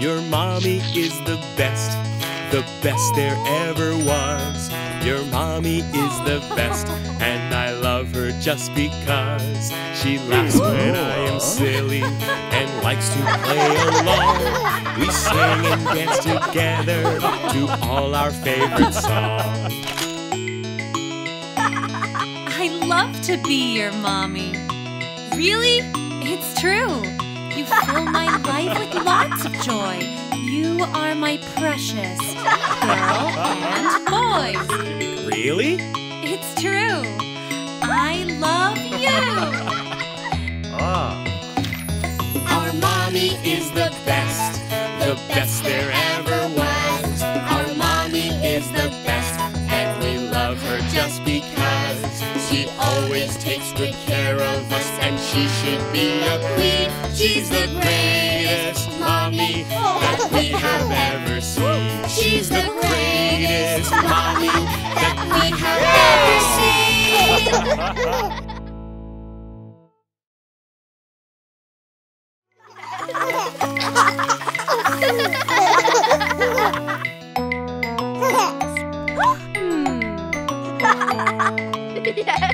Your mommy is the best, the best there ever was. Your mommy is the best, and I love her just because. She laughs when I am silly and likes to play along. We sing and dance together to all our favorite songs. I love to be your mommy. Really? It's true. You fill my life with lots of joy. You are my precious girl and boys. Really? It's true. I love you. Ah. Our mommy is the best, the best there ever always takes good care of us, and she should be a queen. She's the greatest mommy that we have ever seen. She's the greatest mommy that we have ever seen. Hmm. My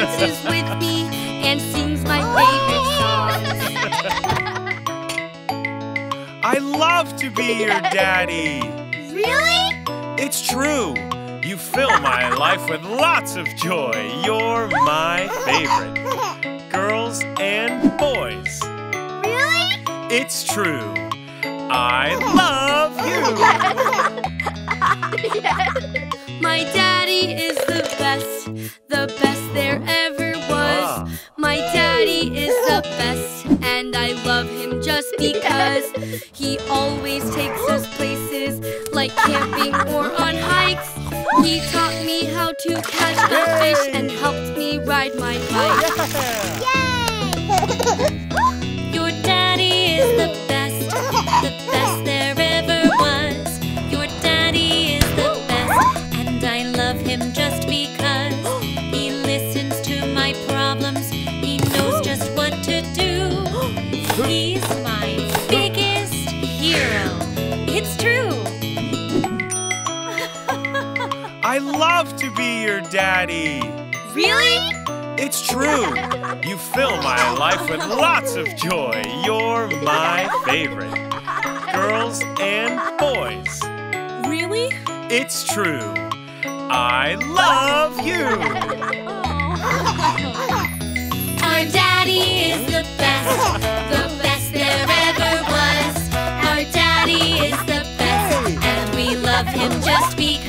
dances with me and sings my favorite songs. I love to be your daddy. Really? It's true. You fill my life with lots of joy. You're my favorite. Girls and boys. Really? It's true. I love you. My daddy is the best, the best I love him just because he always takes us places like camping or on hikes. He taught me how to catch the fish and helped me ride my bike. Your Daddy. Really? It's true. You fill my life with lots of joy. You're my favorite. Girls and boys. Really? It's true. I love you. Our daddy is the best, the best there ever was. Our daddy is the best, and we love him just because.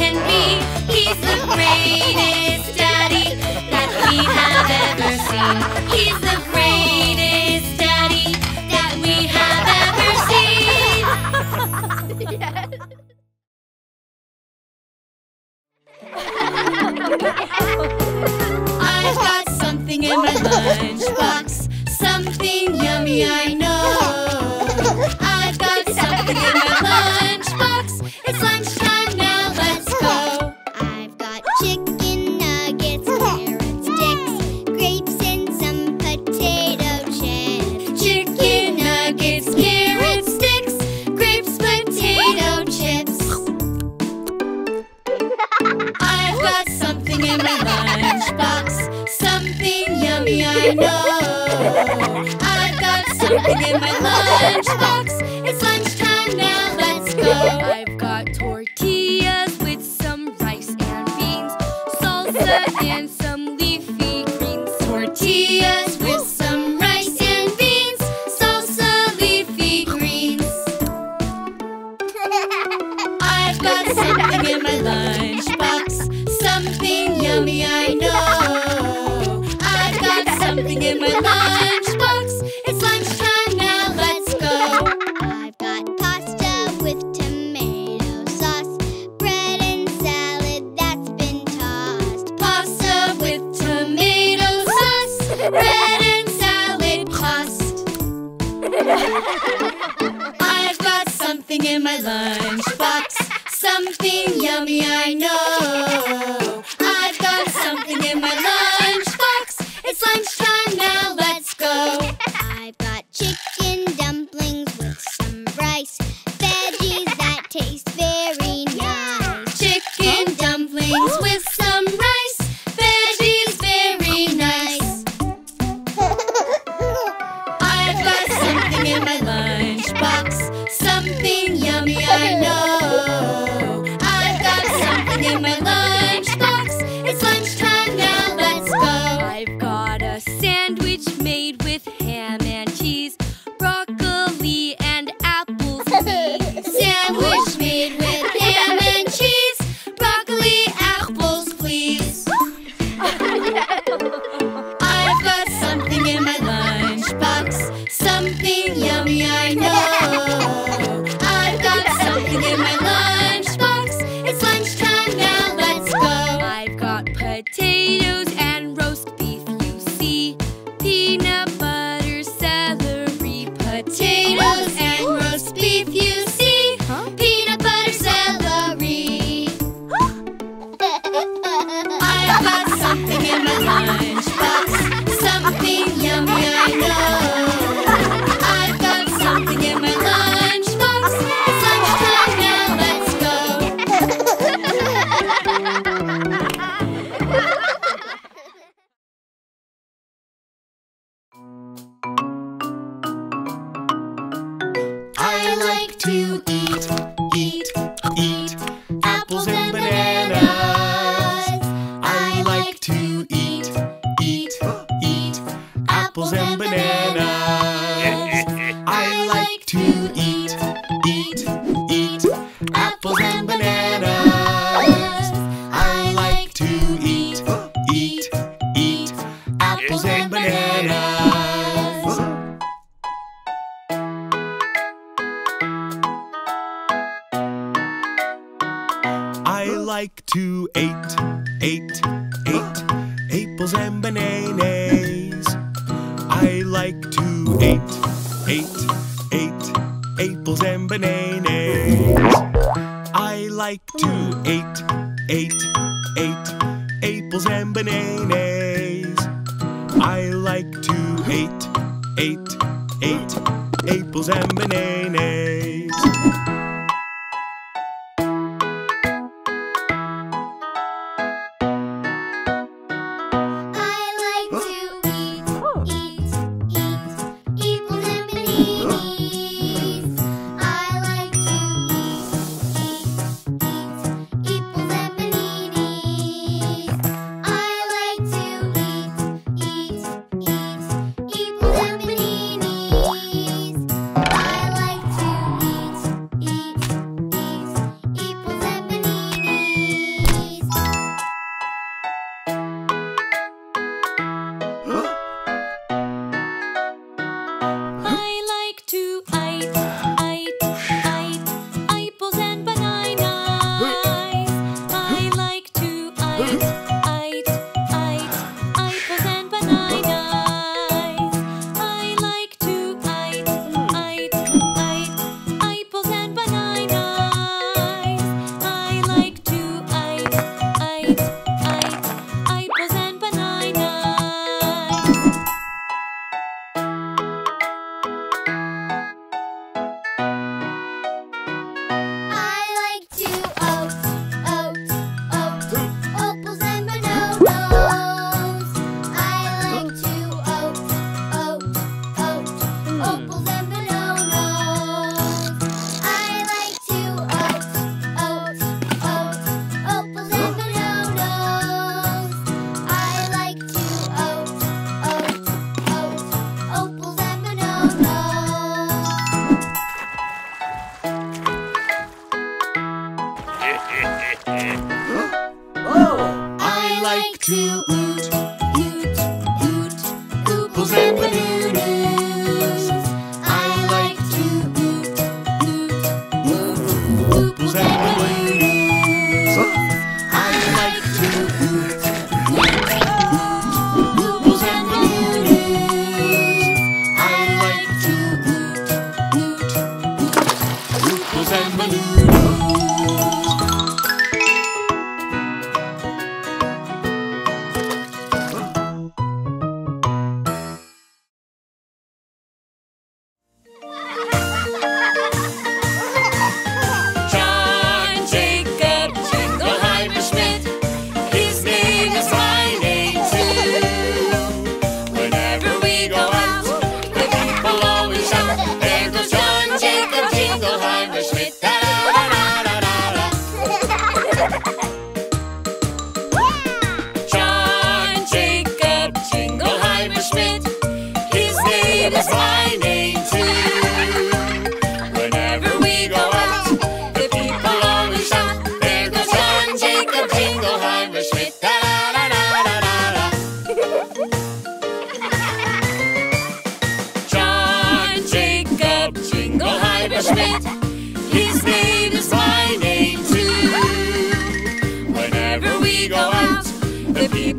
can be. He's the greatest daddy that we have ever seen. He's the greatest daddy that we have ever seen. I've got something in my lunchbox, something yummy I know.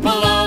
The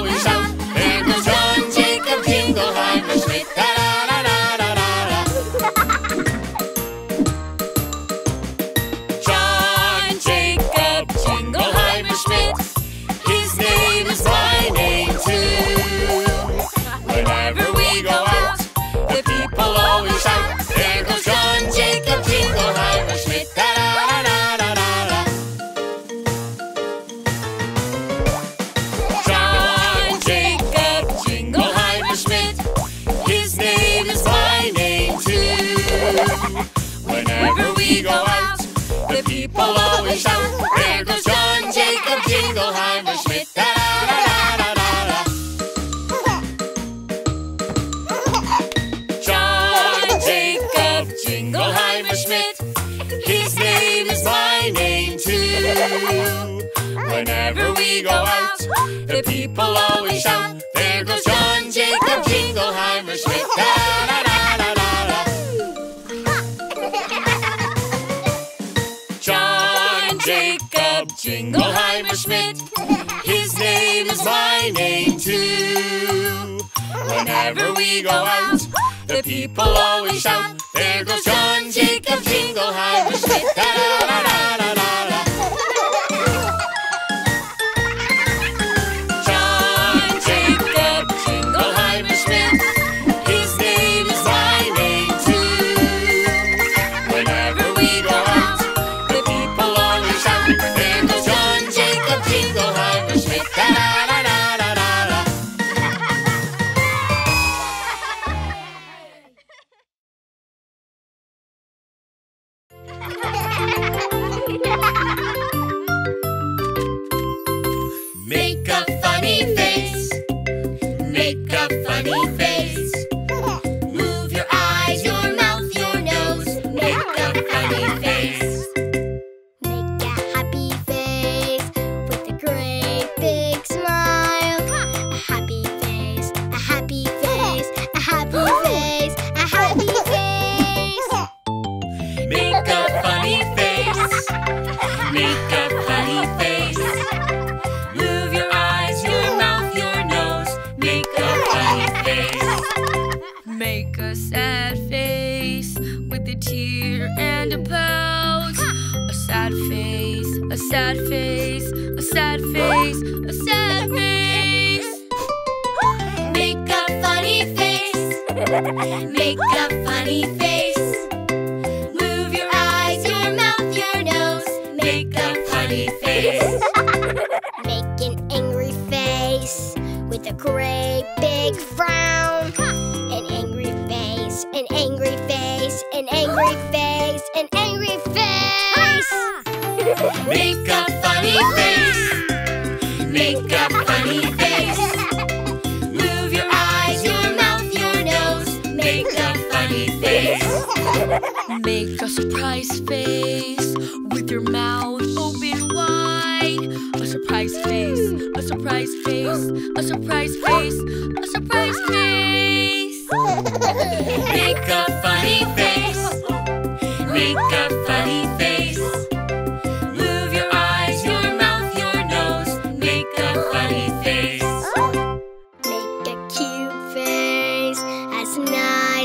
people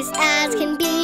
as can be.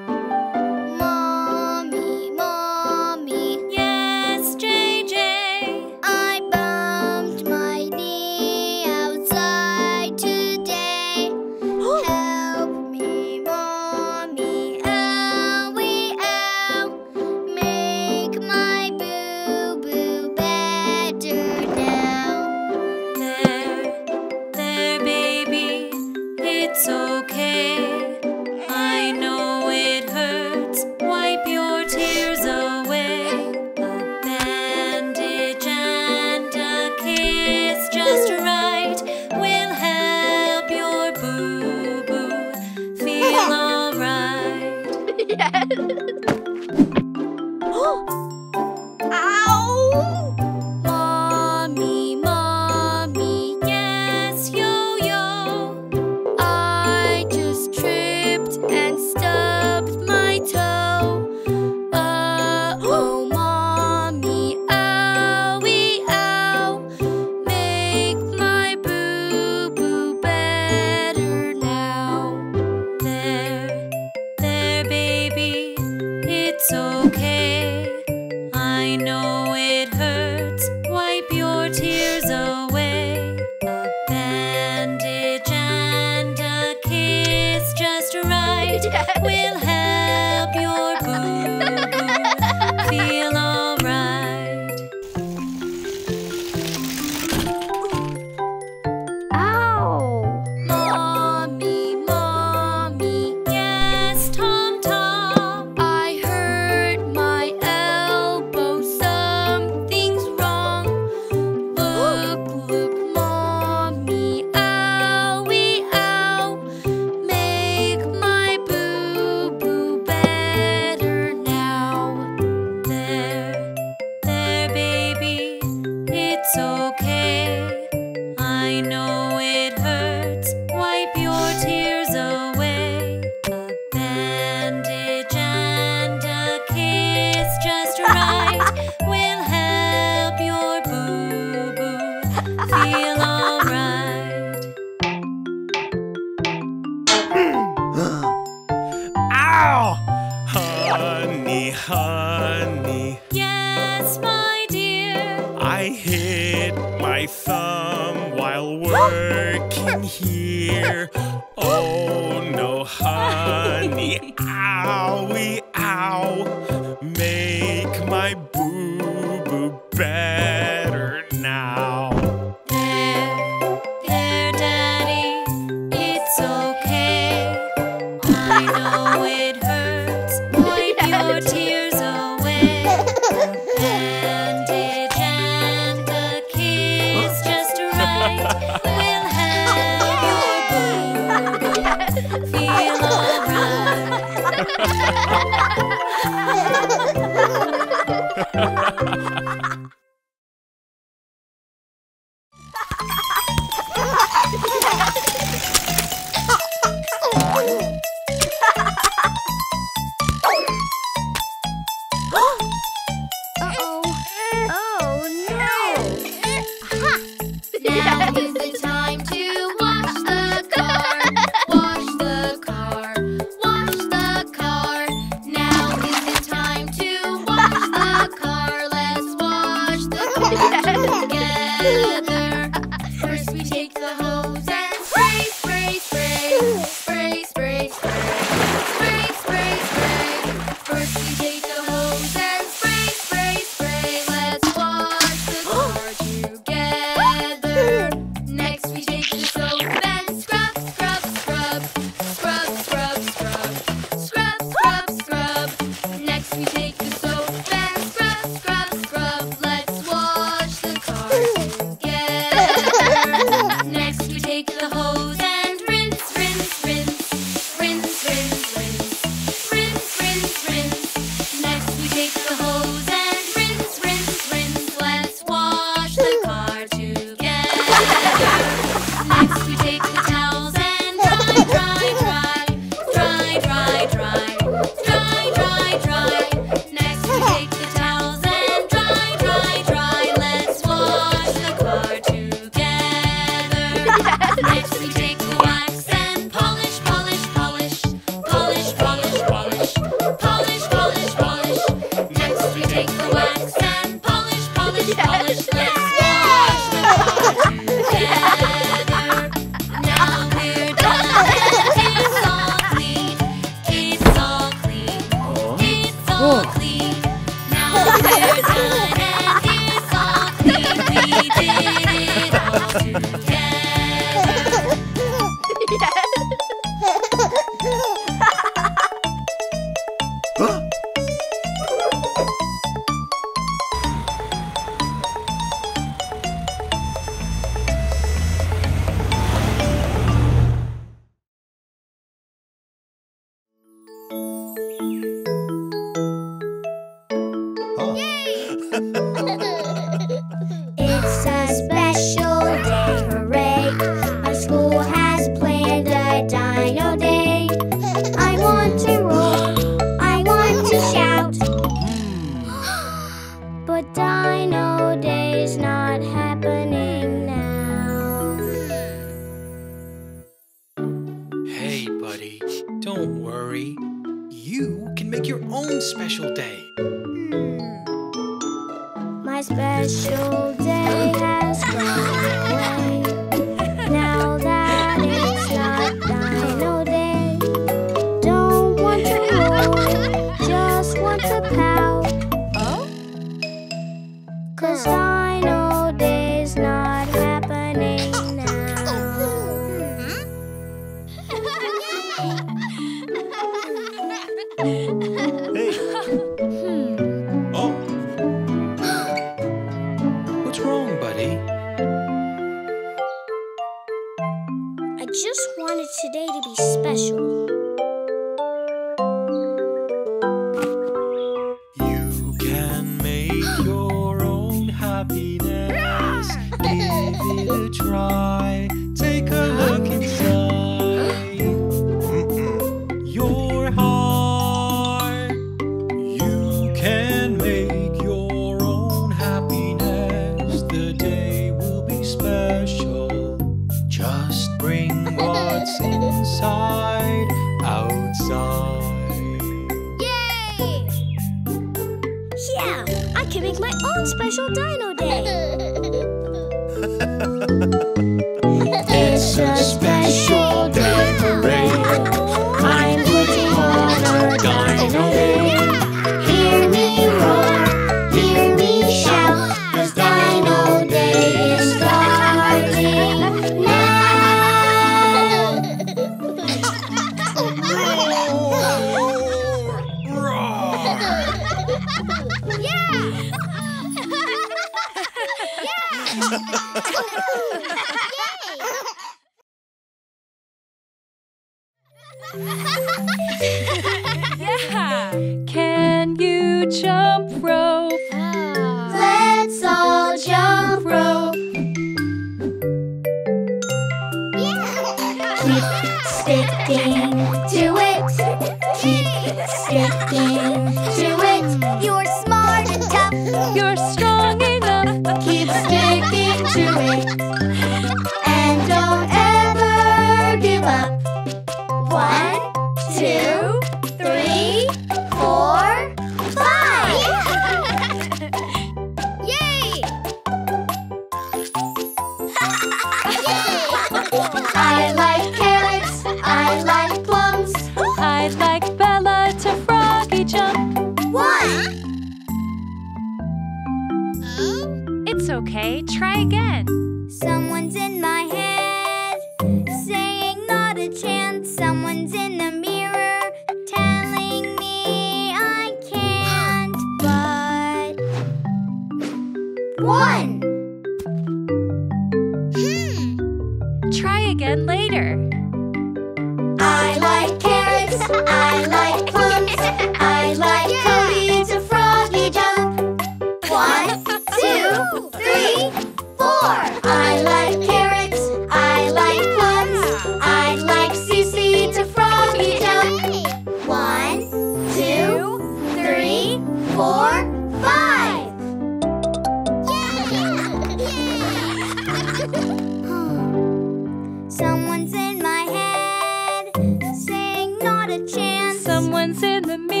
In the mirror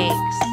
eggs.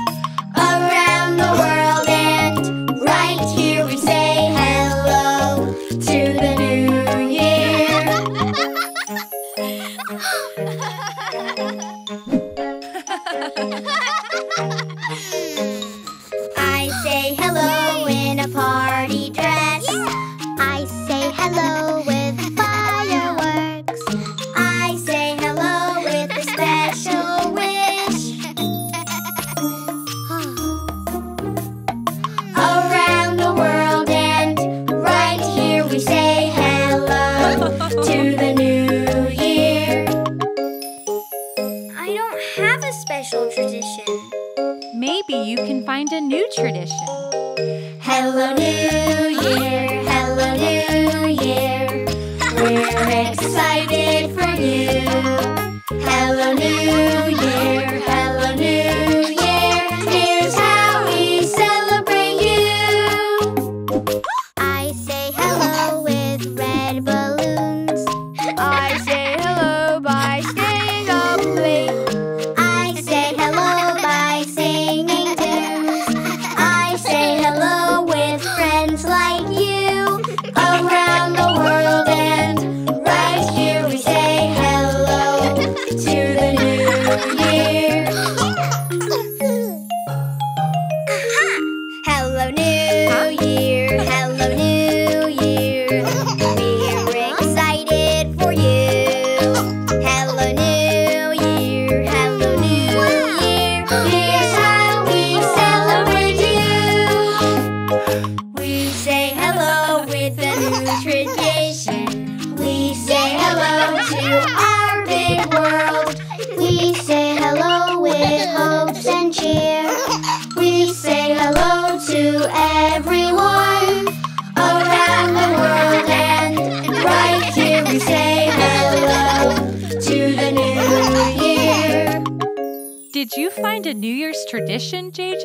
Did you find a New Year's tradition, JJ?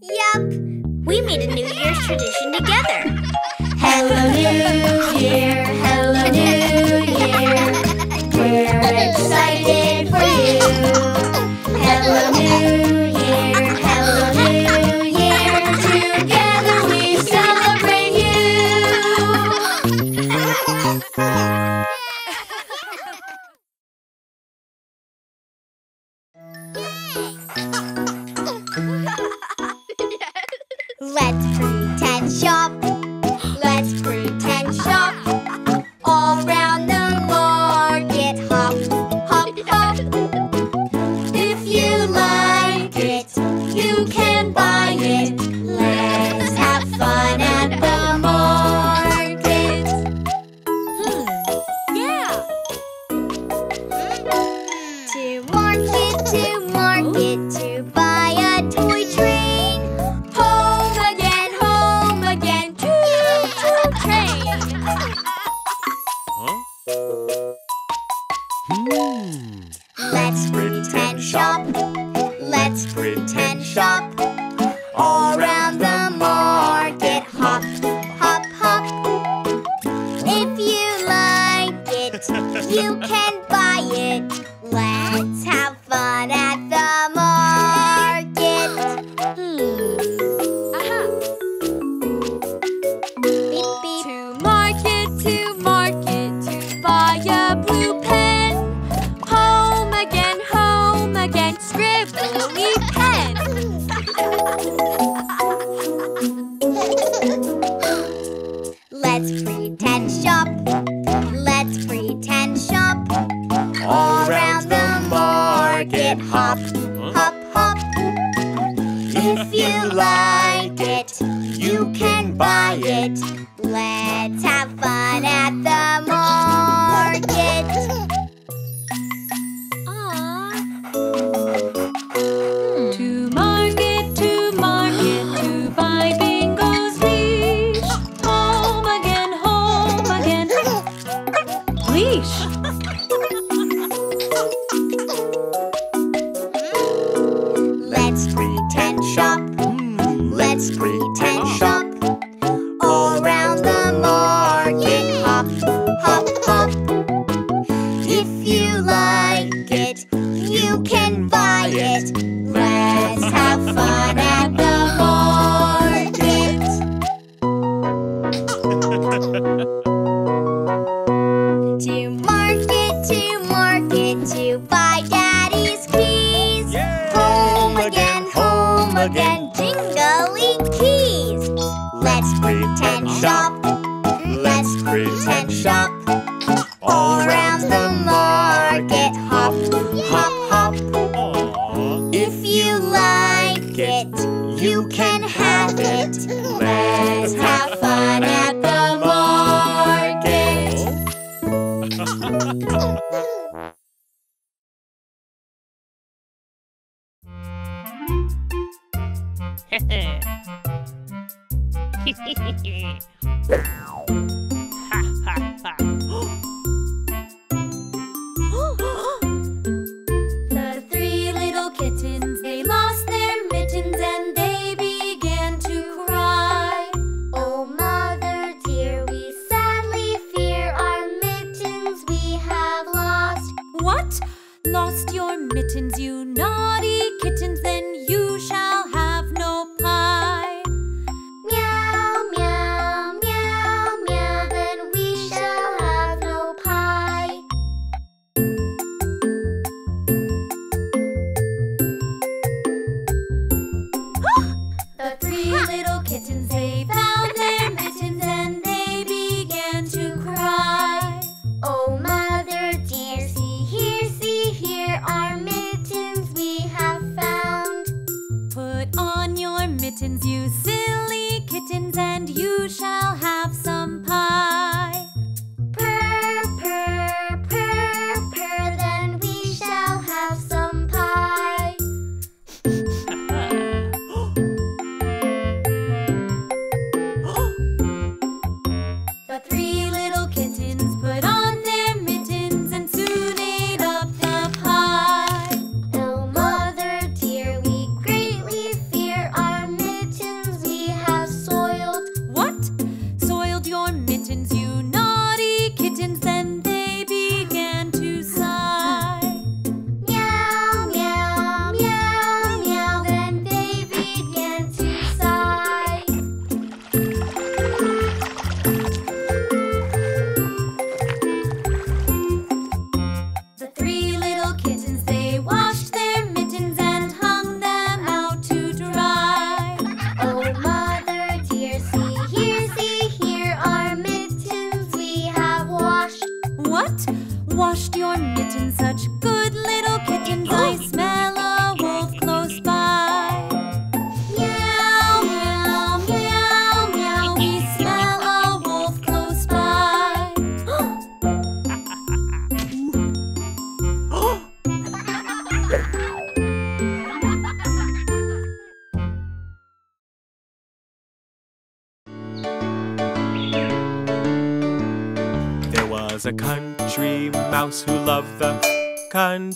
Yep. We made a New Year's tradition together. Hello, New Year. Hello, New Year. We're excited for you. Hello, New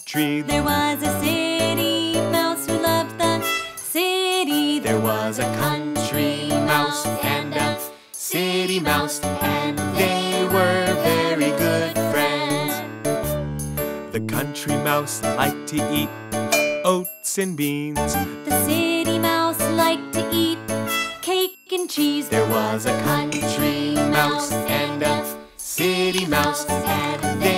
country. There was a city mouse who loved the city. There was a country mouse and a city mouse, and they were very good friends. The country mouse liked to eat oats and beans. The city mouse liked to eat cake and cheese. There was a country mouse and a city mouse, and they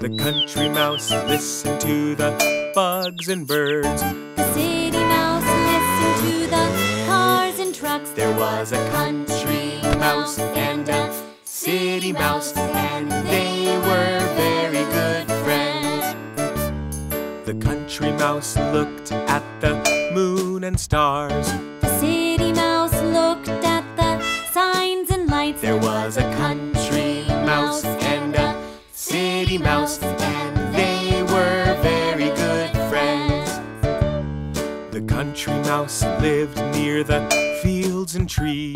The country mouse listened to the bugs and birds. The city mouse listened to the cars and trucks. There was a country mouse and a city mouse, and they were very good friends. The country mouse looked at the moon and stars. The city mouse looked at the signs and lights. There was a mouse lived near the fields and trees.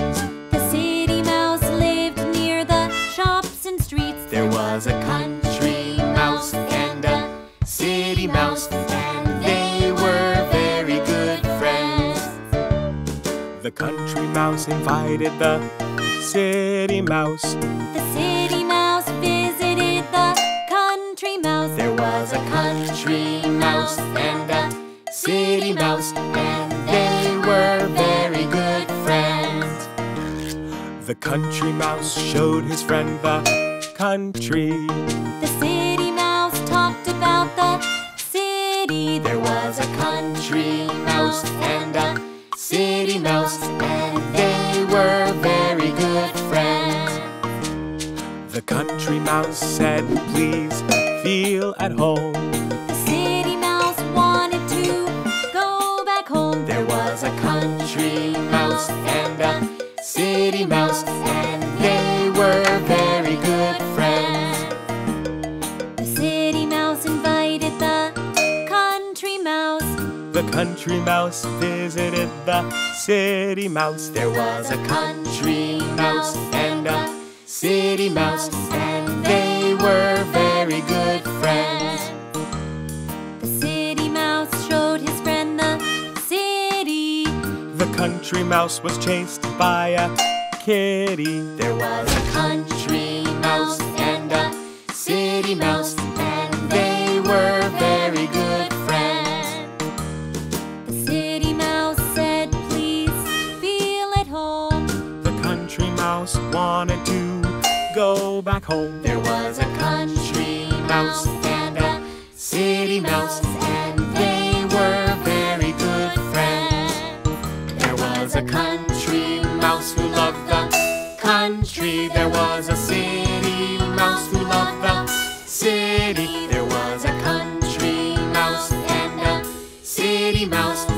The city mouse lived near the shops and streets. There was a country mouse and a city mouse, and they were very good friends. The country mouse invited the city mouse. The city mouse visited the country mouse. There was a country mouse and a city mouse, The country mouse showed his friend the country. The city mouse talked about the city. There was a country mouse and a city mouse, and they were very good friends. The country mouse said, please feel at home. city mouse and they were very good friends. The city mouse invited the country mouse. The country mouse visited the city mouse. There was a country mouse and a city mouse and they were very good friends. country mouse was chased by a kitty. There was a country mouse and a city mouse, and they were very good friends. The city mouse said, please feel at home. The country mouse wanted to go back home. There was a country mouse and a city mouse. country mouse who loved the country. There was a city mouse who loved the city. There was a country mouse and a city mouse.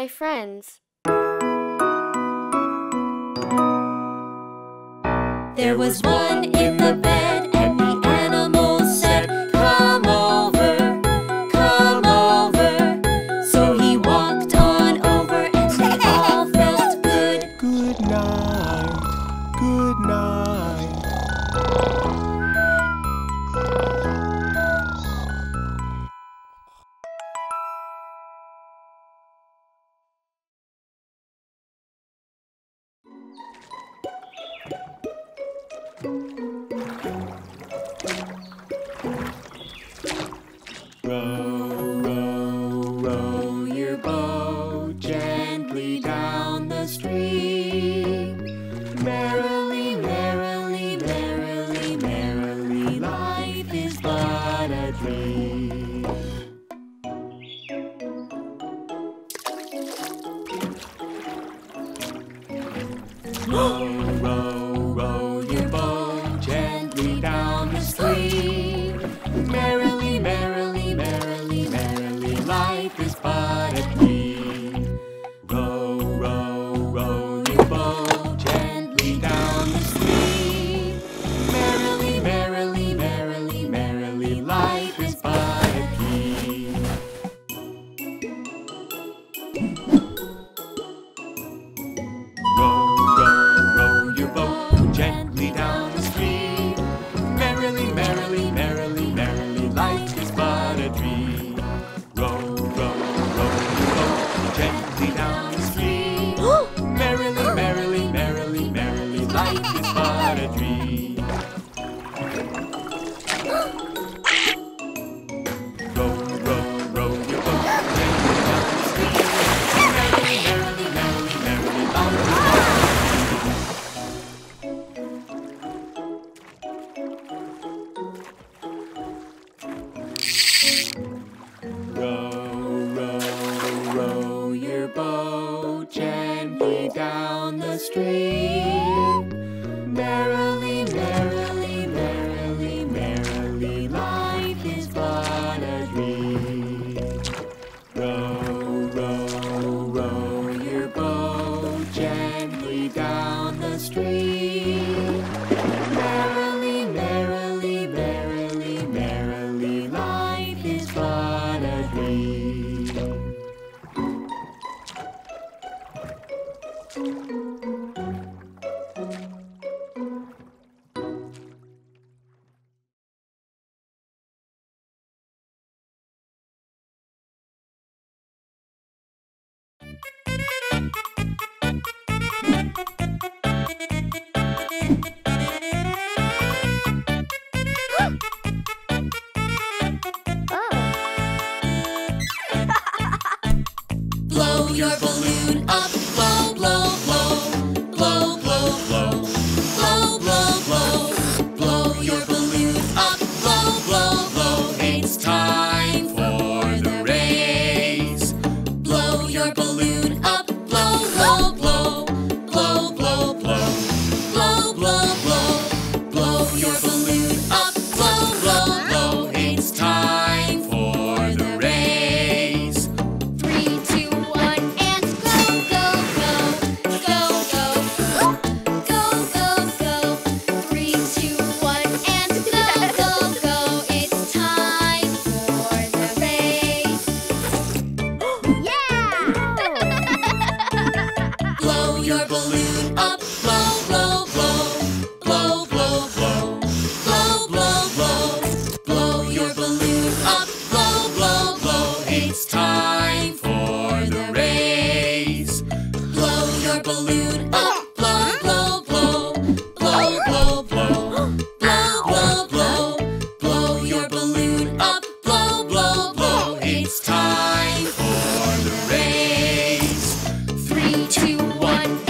my friends. There was one in the bed. Merrily, merrily, two, one.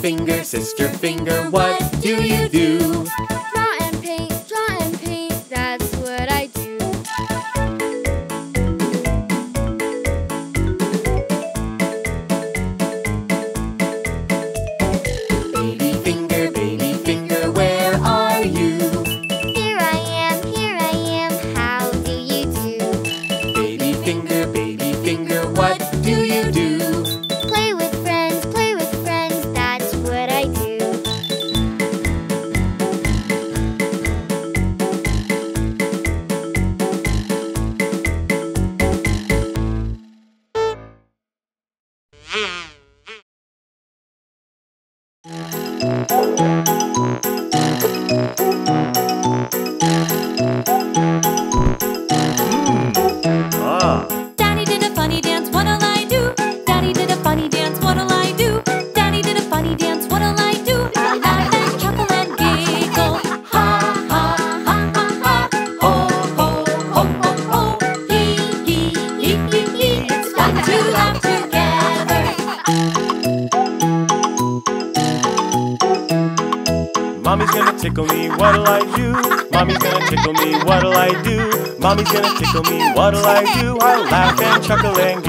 finger, sister finger, what do you do? tickle me. What'll I do? I'll laugh and chuckling.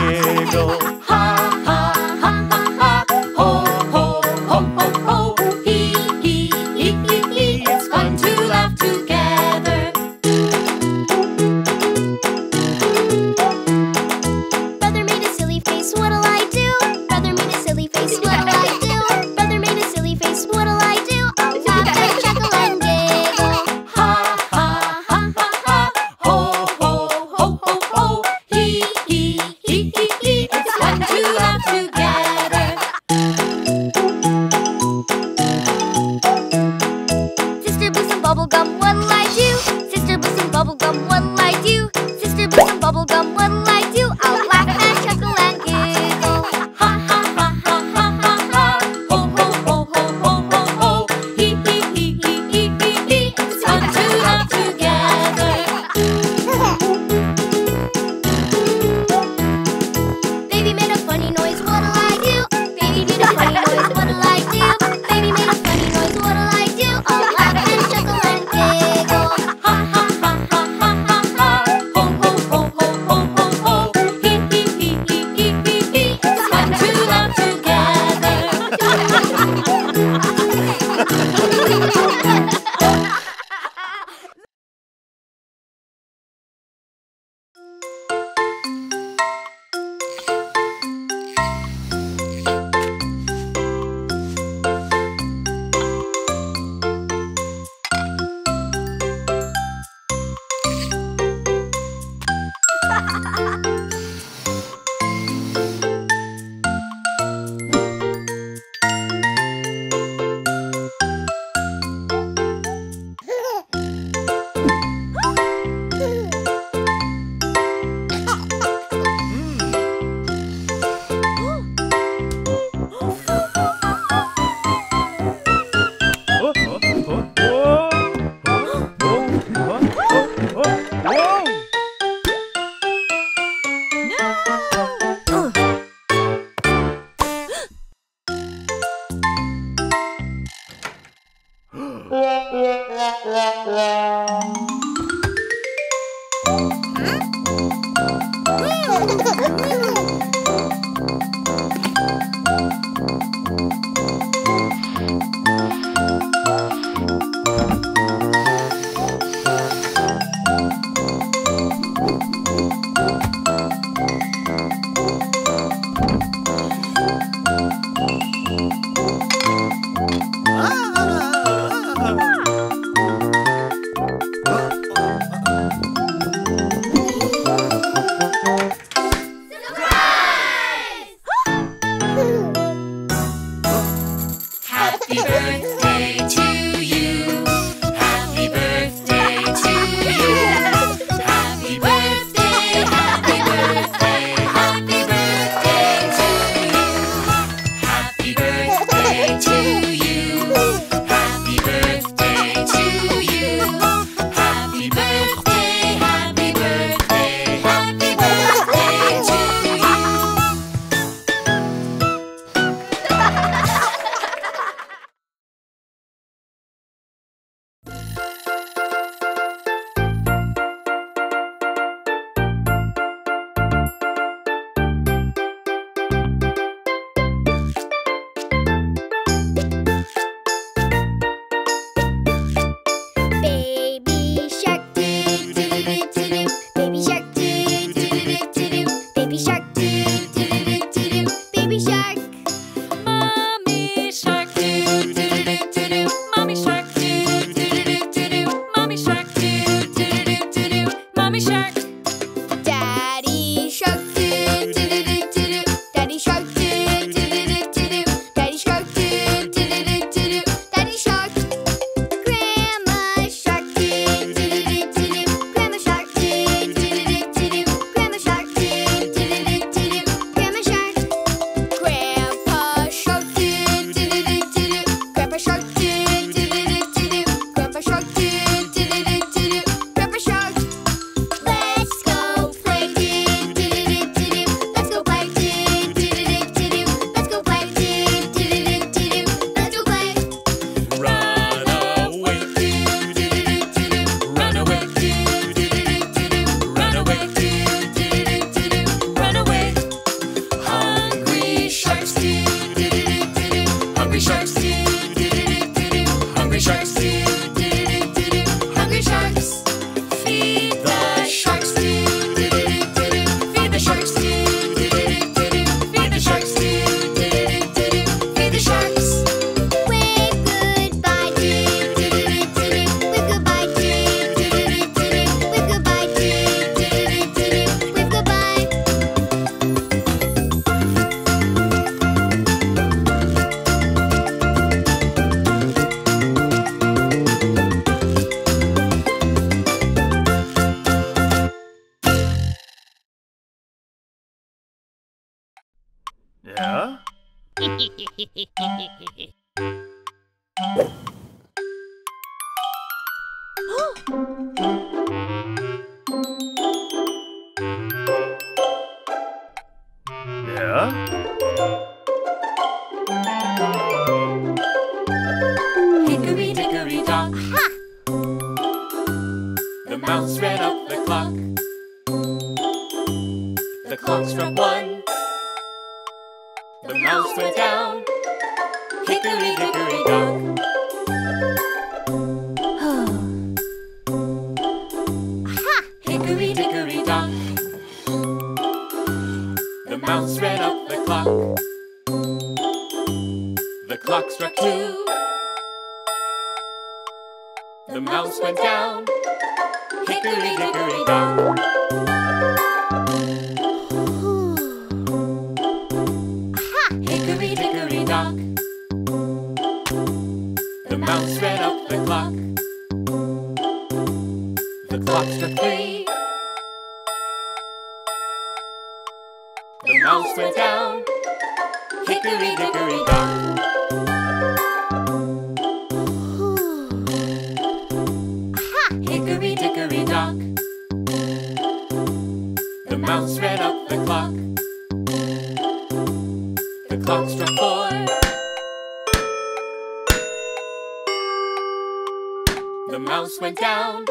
the mouse went down.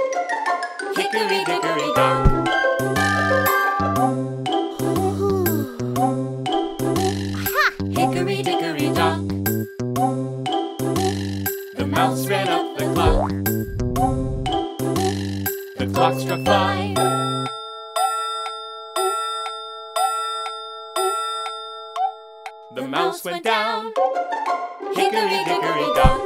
Hickory dickory down. Hickory dickory dock. The mouse ran up the clock. The clock struck five. The mouse went down. Hickory dickory dock.